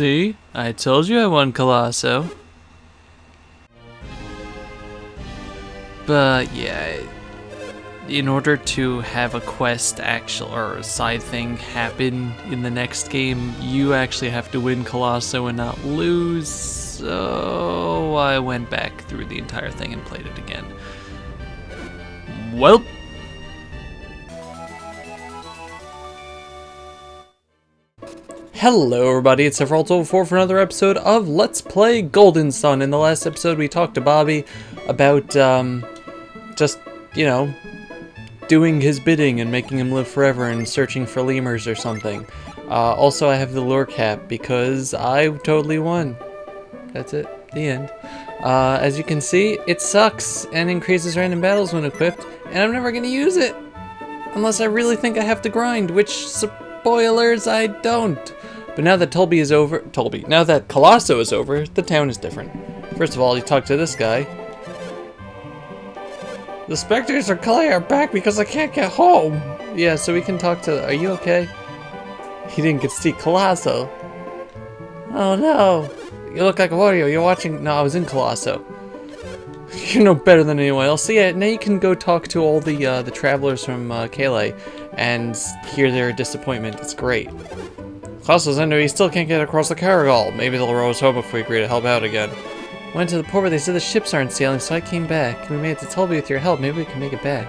See? I told you I won Colosso. But yeah, in order to have a quest actual or a side thing happen in the next game, you actually have to win Colosso and not lose. So I went back through the entire thing and played it again. Well. Hello everybody, it's Sephiroth04 for another episode of Let's Play Golden Sun. In the last episode we talked to Babi about, um, just, you know, doing his bidding and making him live forever and searching for lemurs or something. Uh, also I have the lure cap because I totally won. That's it, the end. Uh, as you can see, it sucks and increases random battles when equipped, and I'm never to use it. Unless I really think I have to grind, which, spoilers, I don't. But now that Tolbi is over, Tolbi, now that Colosso is over, the town is different. First of all, you talk to this guy. The specters are calling are back because I can't get home. Yeah, so we can talk to, are you okay? He didn't get to see Colosso. Oh no. You look like a warrior. You're watching, no, I was in Colosso. You're no better than anyone else. So yeah, now you can go talk to all the uh, the travelers from uh, Kalay and hear their disappointment. It's great. Colosso's under, he still can't get across the Karagol. Maybe they'll row us home if we agree to help out again. Went to the port where they said the ships aren't sailing, so I came back. We made it to Tolbi with your help. Maybe we can make it back.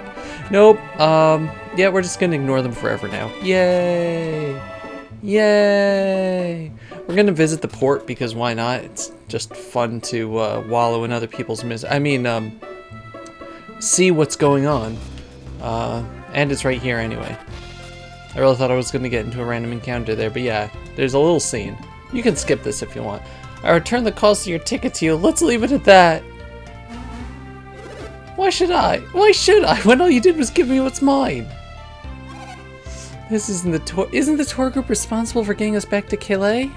Nope. Um, yeah, we're just gonna ignore them forever now. Yay! Yay! We're gonna visit the port because why not? It's just fun to uh, wallow in other people's mis- I mean, um, see what's going on. Uh, and it's right here anyway. I really thought I was going to get into a random encounter there, but yeah, there's a little scene. You can skip this if you want. I returned the cost of your ticket to you. Let's leave it at that. Why should I? Why should I when all you did was give me what's mine? This isn't the tour- Isn't the tour group responsible for getting us back to Kalay?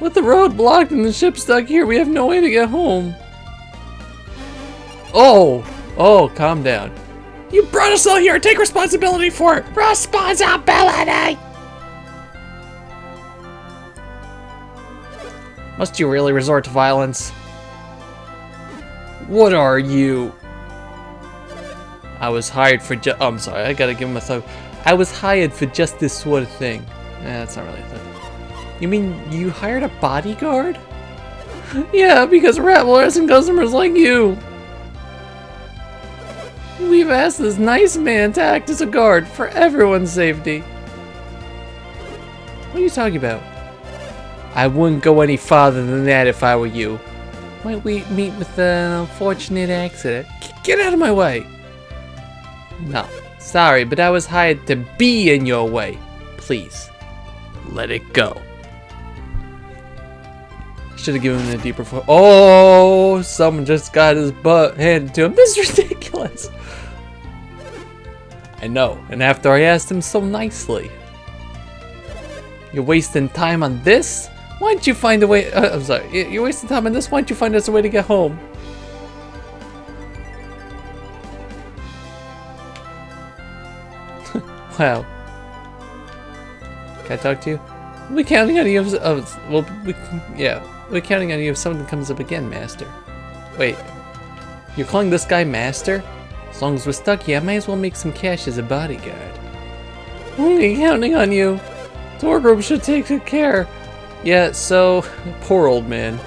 With the road blocked and the ship stuck here, we have no way to get home. Oh! Oh, calm down. You brought us all here. Take responsibility for it. Responsibility! Must you really resort to violence? What are you? I was hired for ju- oh, I'm sorry, I gotta give him a thumb. I was hired for just this sort of thing. Eh, that's not really a thing. You mean you hired a bodyguard? yeah, because Rattle has some customers like you. We've asked this nice man to act as a guard for everyone's safety. What are you talking about? I wouldn't go any farther than that if I were you. Might we meet with an unfortunate accident? Get out of my way! No, sorry, but I was hired to be in your way. Please, let it go. Should have given him a deeper fo- Oh, someone just got his butt handed to him. This is ridiculous. I know, and after I asked him so nicely. You're wasting time on this? Why don't you find a way- uh, I'm sorry, you're wasting time on this, why don't you find us a way to get home? wow. Can I talk to you? We're counting on you uh, well, we, yeah, we're counting on you if something comes up again, Master. Wait, you're calling this guy Master? As long as we're stuck here, I might as well make some cash as a bodyguard. We're counting on you. Tour group should take good care. Yeah, so, poor old man.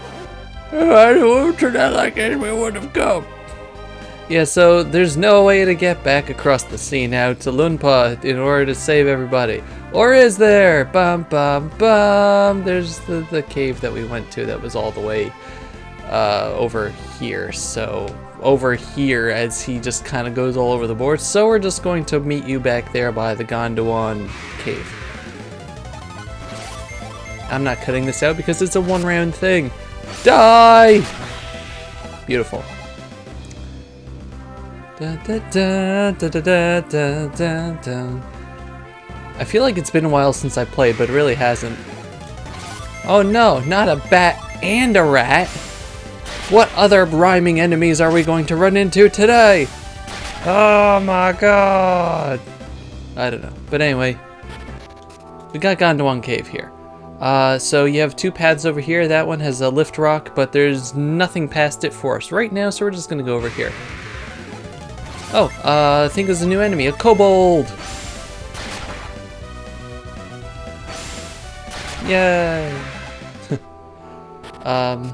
Oh, I it turned out like anybody would have come. Yeah, so there's no way to get back across the sea now to Lunpa in order to save everybody. Or is there? Bum bum bum. There's the, the cave that we went to that was all the way uh, over here. So over here as he just kind of goes all over the board. So we're just going to meet you back there by the Gondowan cave. I'm not cutting this out because it's a one round thing. Die! Beautiful. Da, da, da, da, da, da, da, da. I feel like it's been a while since I played, but it really hasn't. Oh no, not a bat and a rat! What other rhyming enemies are we going to run into today? Oh my god! I don't know. But anyway, we got Gondowan Cave here. Uh, so you have two paths over here. That one has a lift rock, but there's nothing past it for us right now, so we're just gonna go over here. Oh, uh, I think there's a new enemy, a kobold! Yay! um,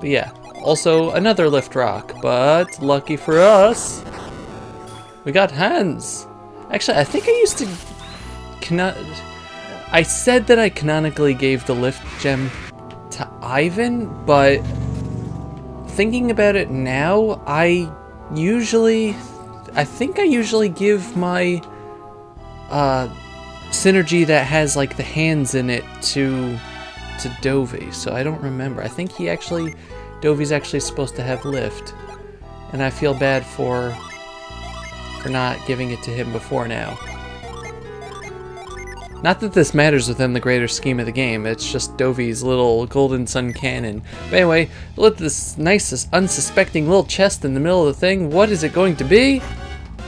but yeah, also another lift rock, but lucky for us, we got hands. Actually, I think I used to cannot. I said that I canonically gave the lift gem to Ivan, but thinking about it now, I usually, I think I usually give my uh, Psynergy that has like the hands in it to to Dovey. So I don't remember. I think he actually, Dovey's actually supposed to have lift, and I feel bad for for not giving it to him before now. Not that this matters within the greater scheme of the game, it's just Dovey's little Golden Sun canon. But anyway, look at this nice, unsuspecting little chest in the middle of the thing. What is it going to be?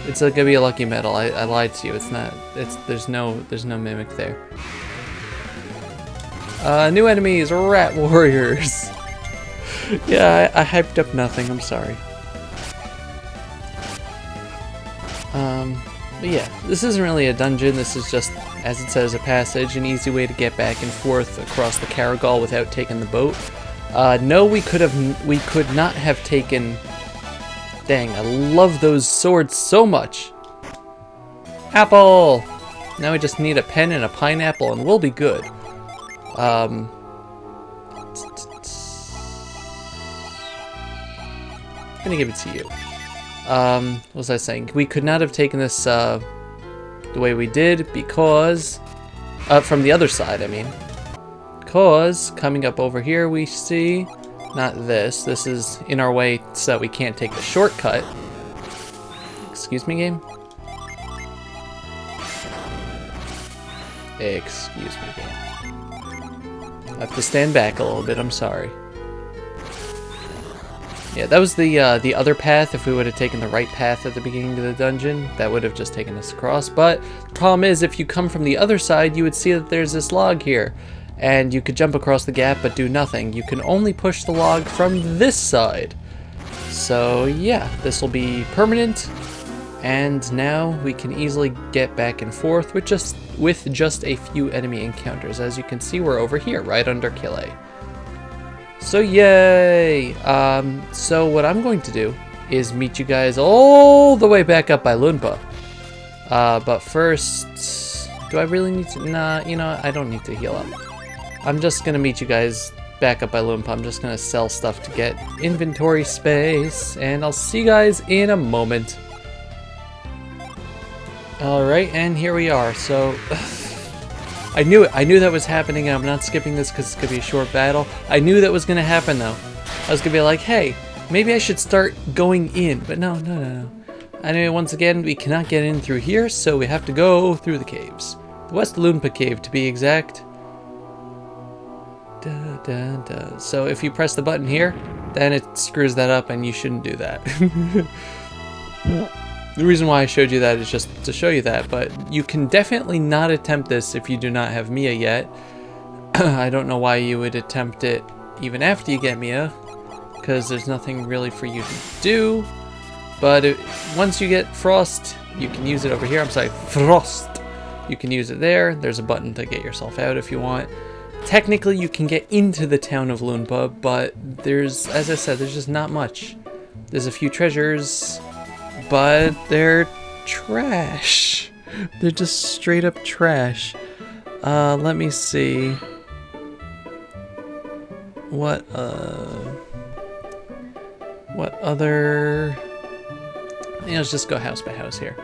It's gonna be a lucky medal. I, I lied to you. It's not. It's there's no there's no mimic there. Uh, new enemies, rat warriors. yeah, I, I hyped up nothing. I'm sorry. Um, but yeah, this isn't really a dungeon. This is just, as it says, a passage, an easy way to get back and forth across the Karagol without taking the boat. Uh, no, we could have, we could not have taken. Dang, I love those swords so much. Apple. Now we just need a pen and a pineapple, and we'll be good. Um. I'm gonna give it to you. Um, what was I saying? We could not have taken this uh, the way we did because, uh, from the other side, I mean. Because coming up over here we see, not this, this is in our way so that we can't take the shortcut. Excuse me, game? Excuse me, game. I have to stand back a little bit, I'm sorry. Yeah, that was the uh, the other path. If we would have taken the right path at the beginning of the dungeon, that would have just taken us across. But the problem is, if you come from the other side, you would see that there's this log here. And you could jump across the gap, but do nothing. You can only push the log from this side. So yeah, this will be permanent. And now we can easily get back and forth with just, with just a few enemy encounters. As you can see, we're over here, right under Kalay. So yay! Um, so what I'm going to do is meet you guys all the way back up by Lunpa. Uh, but first, do I really need to? Nah, you know, I don't need to heal up. I'm just gonna meet you guys back up by Lunpa. I'm just gonna sell stuff to get inventory space, and I'll see you guys in a moment. Alright, and here we are. So, I knew it. I knew that was happening. I'm not skipping this because it's to be a short battle. I knew that was to happen, though. I was to be like, hey, maybe I should start going in. But no, no, no, no. Anyway, once again, we cannot get in through here, so we have to go through the caves. The West Lunpa Cave, to be exact. Da, da, da. So if you press the button here, then it screws that up, and you shouldn't do that. The reason why I showed you that is just to show you that, but you can definitely not attempt this if you do not have Mia yet. I don't know why you would attempt it even after you get Mia, because there's nothing really for you to do. But it, once you get Frost, you can use it over here. I'm sorry, Frost. You can use it there. There's a button to get yourself out if you want. Technically, you can get into the town of Lunpa, but there's, as I said, there's just not much. There's a few treasures, but they're trash. They're just straight up trash. Uh, let me see. What, uh... What other... You know, let's just go house by house here.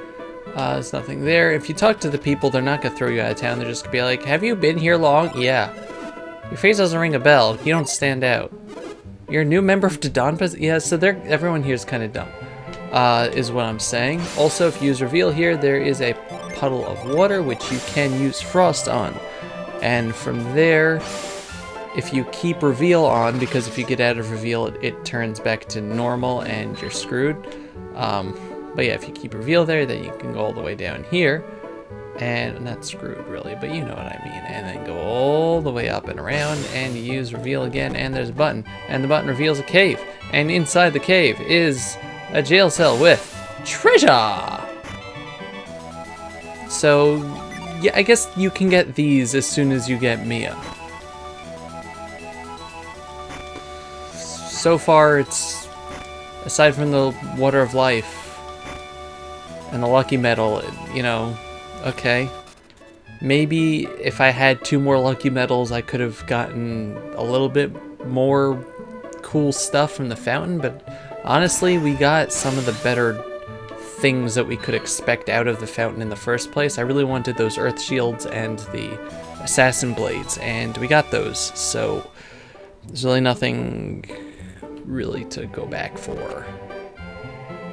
Uh, there's nothing there. If you talk to the people, they're not gonna throw you out of town. They're just gonna be like, have you been here long? Yeah. Your face doesn't ring a bell. You don't stand out. You're a new member of Dodonpa? Yeah, so they're, everyone here is kind of dumb uh, is what I'm saying. Also, if you use Reveal here, there is a puddle of water which you can use Frost on. And from there, if you keep Reveal on, because if you get out of Reveal, it, it turns back to normal and you're screwed. Um, but yeah, if you keep Reveal there, then you can go all the way down here. and not screwed really, but you know what I mean. And then go all the way up and around, and use reveal again, and there's a button, and the button reveals a cave, and inside the cave is a jail cell with treasure. So, yeah, I guess you can get these as soon as you get Mia. So far, it's aside from the water of life and the lucky medal, you know, okay. Maybe if I had two more lucky medals, I could have gotten a little bit more cool stuff from the fountain, but honestly, we got some of the better things that we could expect out of the fountain in the first place. I really wanted those earth shields and the assassin blades, and we got those, so there's really nothing really to go back for.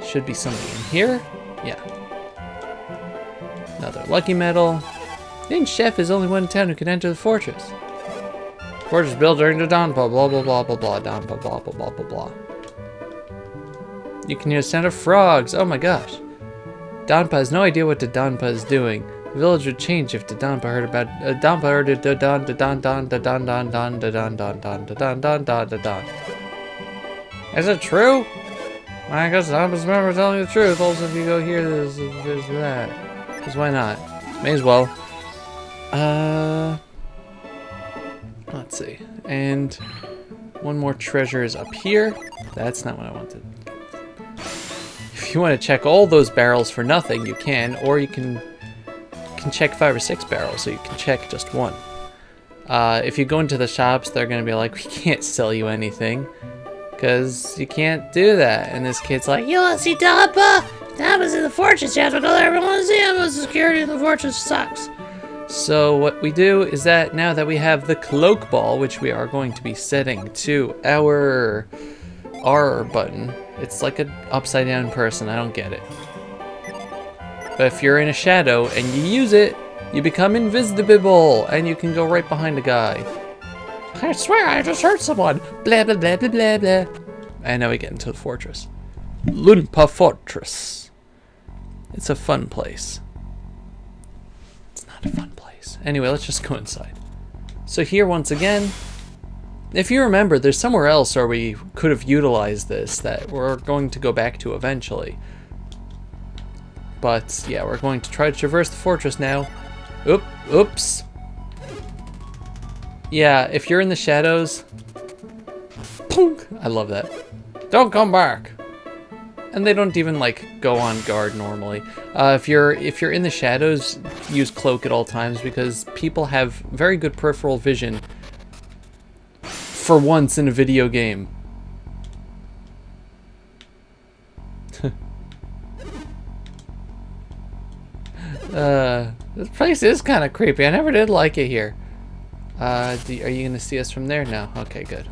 Should be something in here. Yeah. Another lucky medal. Then Chef is only one in town who can enter the fortress. Fortress built during the Donpa, blah blah blah blah blah, Donpa, blah blah blah blah blah. You can hear the sound of frogs. Oh my gosh. Donpa has no idea what the Donpa is doing. The village would change if the Donpa heard about uh, Donpa heard it da don da don don da don don don da don don don da don don don da don. Is it true? I guess Donpa's member telling the truth. Also, if you go here, there's, there's that. Because why not? May as well. Uh, let's see. And one more treasure is up here. That's not what I wanted. If you want to check all those barrels for nothing, you can, or you can can check five or six barrels, so you can check just one. Uh, if you go into the shops, they're going to be like, we can't sell you anything. Because you can't do that. And this kid's like, You want to see Donpa? Donpa's in the fortress. You have to go there. Everyone wants to see him. The security in the fortress sucks. So what we do is that now that we have the cloak ball, which we are going to be setting to our R button, it's like an upside down person. I don't get it. But if you're in a shadow and you use it, you become invisible and you can go right behind a guy. I swear I just heard someone. Blah, blah, blah, blah, blah, blah. And now we get into the fortress. Lunpa Fortress. It's a fun place. It's not a fun place. Anyway, let's just go inside. So here, once again, if you remember, there's somewhere else where we could have utilized this that we're going to go back to eventually. But, yeah, we're going to try to traverse the fortress now. Oop, oops. Yeah, if you're in the shadows... I love that. Don't come back! And they don't even, like, go on guard normally. Uh, if you're if you're in the shadows, use cloak at all times because people have very good peripheral vision for once in a video game. uh, this place is kind of creepy. I never did like it here. Uh, do, are you going to see us from there? No. Okay, good.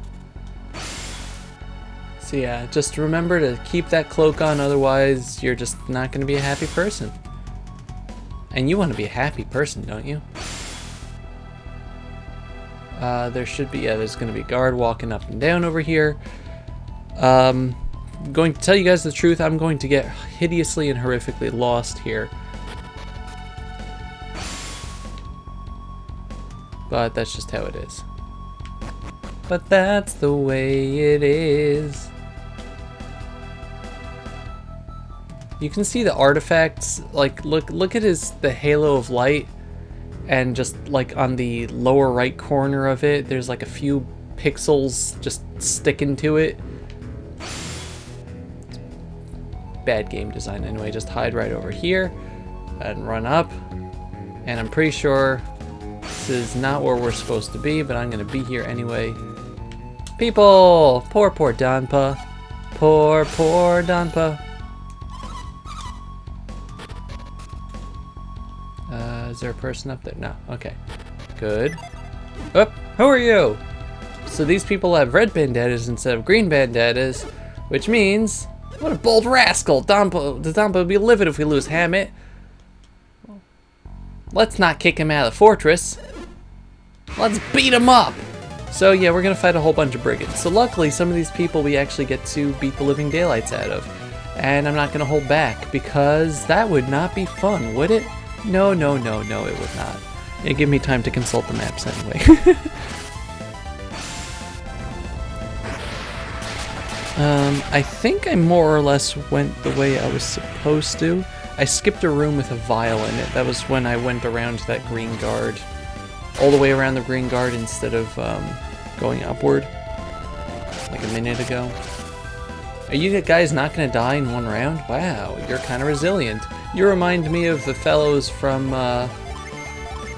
So yeah, just remember to keep that cloak on, otherwise you're just not going to be a happy person. And you want to be a happy person, don't you? Uh, there should be, yeah, there's going to be a guard walking up and down over here. Um, I'm going to tell you guys the truth, I'm going to get hideously and horrifically lost here. But that's just how it is. But that's the way it is. You can see the artifacts, like look look at his the halo of light and just like on the lower right corner of it, there's like a few pixels just sticking to it. Bad game design anyway, just hide right over here and run up. And I'm pretty sure this is not where we're supposed to be, but I'm gonna be here anyway. People! Poor, poor Donpa. Poor, poor Donpa. Uh, is there a person up there? No. Okay. Good. Up. Who are you? So these people have red bandanas instead of green bandanas, which means, what a bold rascal! Donpa, the Donpa would be livid if we lose Hammet. Let's not kick him out of the fortress. Let's beat him up! So yeah, we're gonna fight a whole bunch of brigands. So luckily, some of these people we actually get to beat the living daylights out of. And I'm not gonna hold back, because that would not be fun, would it? No, no, no, no, it would not. It give me time to consult the maps anyway. um, I think I more or less went the way I was supposed to. I skipped a room with a vial in it. That was when I went around that green guard. All the way around the green guard instead of um, going upward. Like a minute ago. Are you guys not going to die in one round? Wow, you're kind of resilient. You remind me of the fellows from, uh,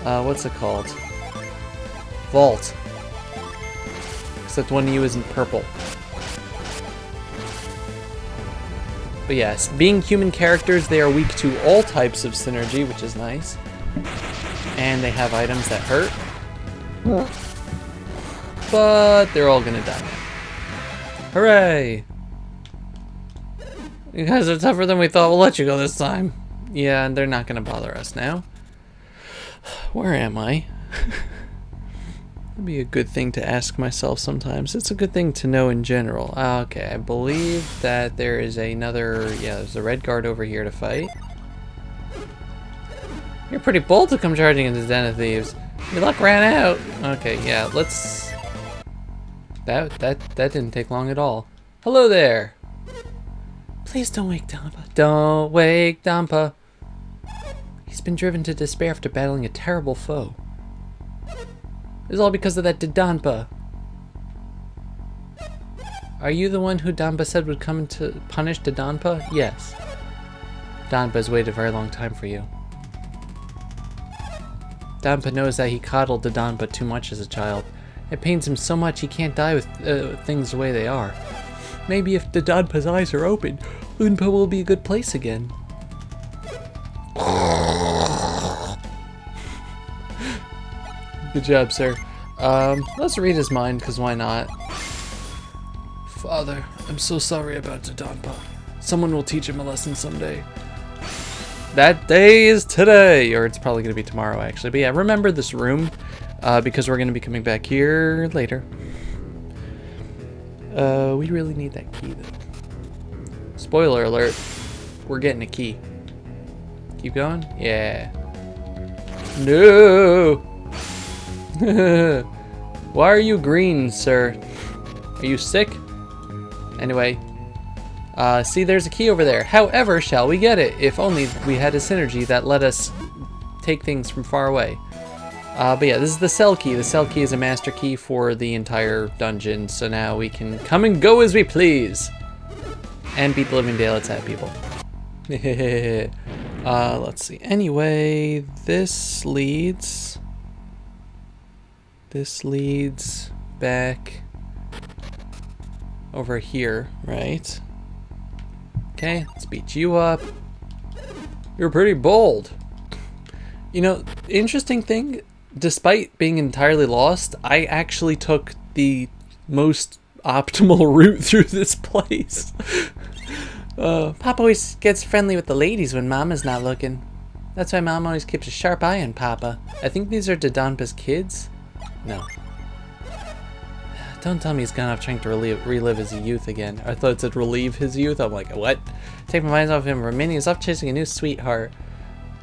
uh, what's it called? Vault. Except one of you isn't purple. But yes, being human characters, they are weak to all types of Psynergy, which is nice. And they have items that hurt. But they're all gonna die. Hooray! You guys are tougher than we thought. We'll let you go this time. Yeah, and they're not gonna bother us now. Where am I? That'd be a good thing to ask myself sometimes. It's a good thing to know in general. Ah, okay, I believe that there is another... Yeah, there's a red guard over here to fight. You're pretty bold to come charging into Den of Thieves. Your luck ran out. Okay, yeah, let's... That, that, that didn't take long at all. Hello there. Please don't wake Donpa. Don't wake Donpa. He's been driven to despair after battling a terrible foe. It's all because of that Dodonpa. Are you the one who Donpa said would come to punish Dodonpa? Yes. Donpa has waited a very long time for you. Donpa knows that he coddled Dodonpa too much as a child. It pains him so much he can't die with uh, things the way they are. Maybe if Dodonpa's eyes are open, Unpa will be a good place again. Good job, sir. Um, let's read his mind, because why not? Father, I'm so sorry about Dodonpa. Someone will teach him a lesson someday. That day is today, or it's probably going to be tomorrow, actually. But yeah, remember this room, uh, because we're going to be coming back here later. Uh, we really need that key, though. Spoiler alert, we're getting a key. Keep going? Yeah. No! Why are you green, sir? Are you sick? Anyway. Uh, see, there's a key over there. However, shall we get it? If only we had a Psynergy that let us take things from far away. Uh, but yeah, this is the cell key. The cell key is a master key for the entire dungeon, so now we can come and go as we please. And beat the living daylights out of people. uh, let's see. Anyway, this leads... This leads back over here, right? Okay, let's beat you up. You're pretty bold. You know, interesting thing, despite being entirely lost, I actually took the most optimal route through this place. uh, Papa always gets friendly with the ladies when Mama's not looking. That's why Mom always keeps a sharp eye on Papa. I think these are Dodonpa's kids. No. Don't tell me he's gone off trying to relive, relive his youth again. I thought it said relieve his youth. I'm like, what? Take my mind off him. Romania is off chasing a new sweetheart.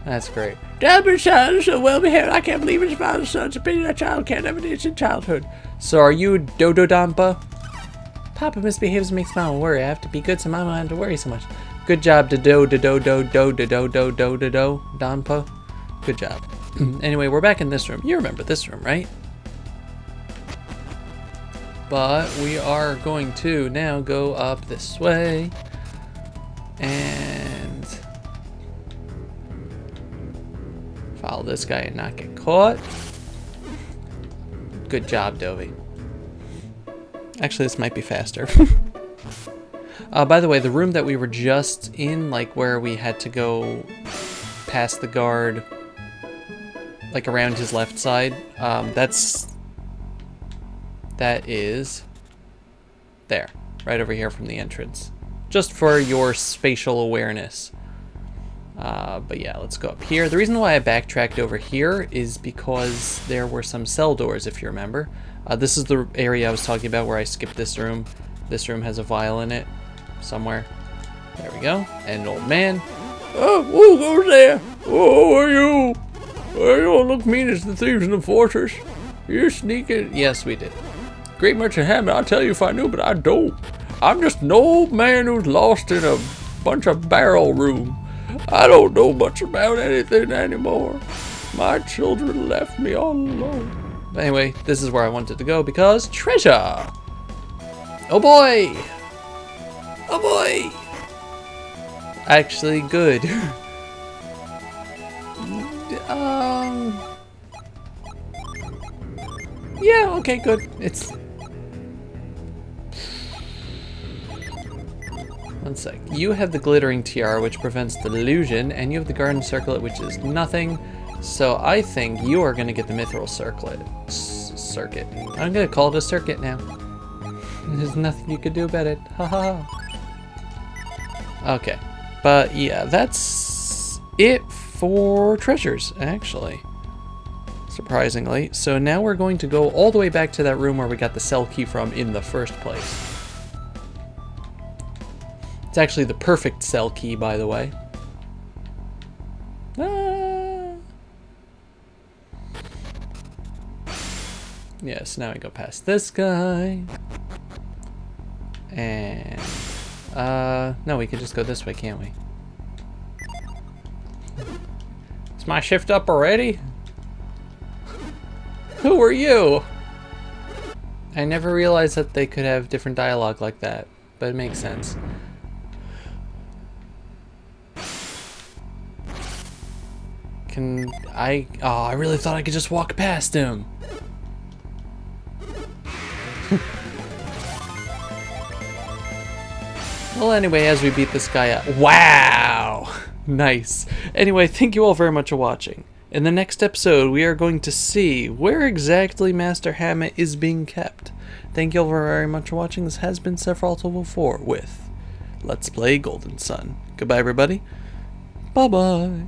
That's great. Deborah Sons, so well behaved. I can't believe his father's son's opinion that child Can't never did in childhood. So are you Dodo Dampa? Papa misbehaves makes Mama worry. I have to be good so Mama doesn't have to worry so much. Good job, Dodo, Dodo, Dodo, Dodo, Dodo, Dodo, Dampa. Good job. anyway, we're back in this room. You remember this room, right? But we are going to now go up this way. And follow this guy and not get caught. Good job, Dovey. Actually, this might be faster. uh, by the way, the room that we were just in, like where we had to go past the guard, like around his left side, um, that's that is there, right over here from the entrance. Just for your spatial awareness. Uh, but yeah, let's go up here. The reason why I backtracked over here is because there were some cell doors, if you remember. Uh, this is the area I was talking about where I skipped this room. This room has a vial in it somewhere. There we go. And an old man. Oh, who goes there? Oh, are you? Well, you don't look mean as the thieves in the fortress. You're sneaking. Yes, we did. Great Merchant Hammond, I'll tell you if I knew, but I don't. I'm just an old man who's lost in a bunch of barrel room. I don't know much about anything anymore. My children left me all alone. Anyway, this is where I wanted to go because treasure. Oh boy. Oh boy. Actually, good. um. Yeah, okay, good. It's One sec. You have the glittering tiara, which prevents delusion, and you have the guardian circlet, which is nothing. So I think you are going to get the mithril circlet. S circuit. I'm going to call it a circuit now. There's nothing you could do about it. Ha ha ha. Okay. But yeah, that's it for treasures, actually. Surprisingly. So now we're going to go all the way back to that room where we got the cell key from in the first place. It's actually the perfect cell key, by the way. Ah. Yes, now we go past this guy. And, uh, no, we can just go this way, can't we? Is my shift up already? Who are you? I never realized that they could have different dialogue like that, but it makes sense. can I... Oh, I really thought I could just walk past him. well, anyway, as we beat this guy up... Wow! nice. Anyway, thank you all very much for watching. In the next episode, we are going to see where exactly Master Hammer is being kept. Thank you all very much for watching. This has been Sephiroth4 with Let's Play Golden Sun. Goodbye, everybody. Bye-bye.